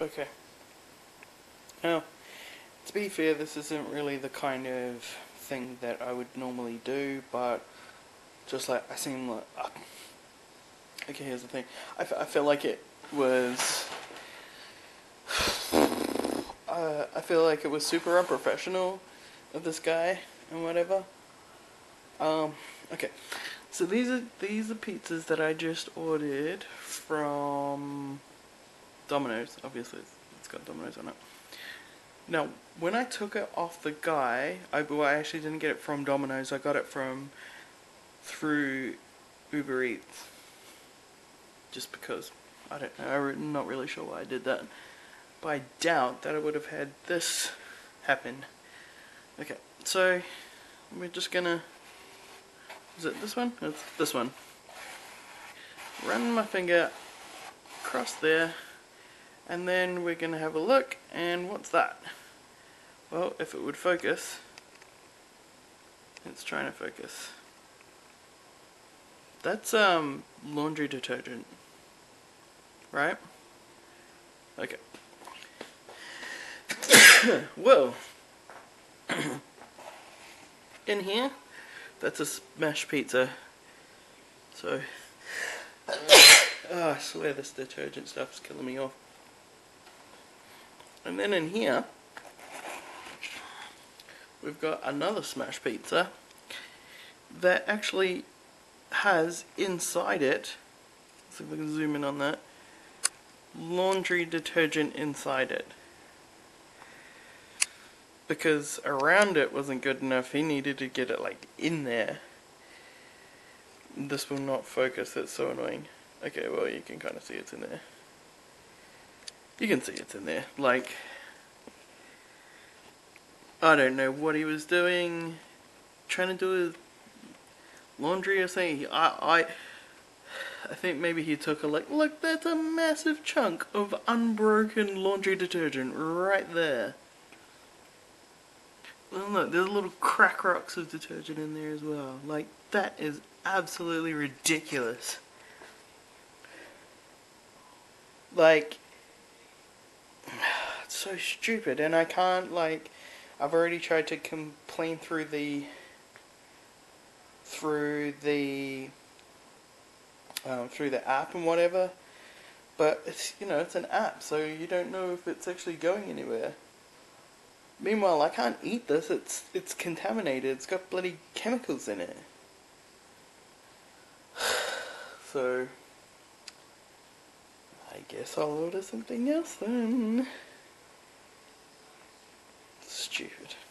Okay. Now, to be fair, this isn't really the kind of thing that I would normally do, but just like I seem like. Uh, okay, here's the thing. I, I feel like it was. Uh, I feel like it was super unprofessional of this guy and whatever. Um, okay. So these are these are pizzas that I just ordered from Domino's. Obviously, it's, it's got Domino's on it. Now, when I took it off the guy, I, well, I actually didn't get it from Domino's. I got it from through Uber Eats. Just because I don't know. I'm not really sure why I did that. But I doubt that I would have had this happen. Okay, so we're just gonna. Is it this one? It's this one. Run my finger across there, and then we're gonna have a look. And what's that? Well, if it would focus, it's trying to focus. That's um laundry detergent, right? Okay. well, in here, that's a smash pizza. So, oh, I swear this detergent stuff's killing me off. And then in here, we've got another smash pizza that actually has inside it, let's see if we can zoom in on that, laundry detergent inside it because around it wasn't good enough. He needed to get it like in there. This will not focus. It's so annoying. Okay, well you can kind of see it's in there. You can see it's in there. Like I don't know what he was doing, trying to do his laundry or something. I I. I think maybe he took a like, look, that's a massive chunk of unbroken laundry detergent right there. Well, look, there's little crack rocks of detergent in there as well. Like, that is absolutely ridiculous. Like, so stupid, and I can't, like, I've already tried to complain through the, through the, um, through the app and whatever, but it's, you know, it's an app, so you don't know if it's actually going anywhere. Meanwhile, I can't eat this. It's it's contaminated. It's got bloody chemicals in it. so I guess I'll order something else then. Stupid.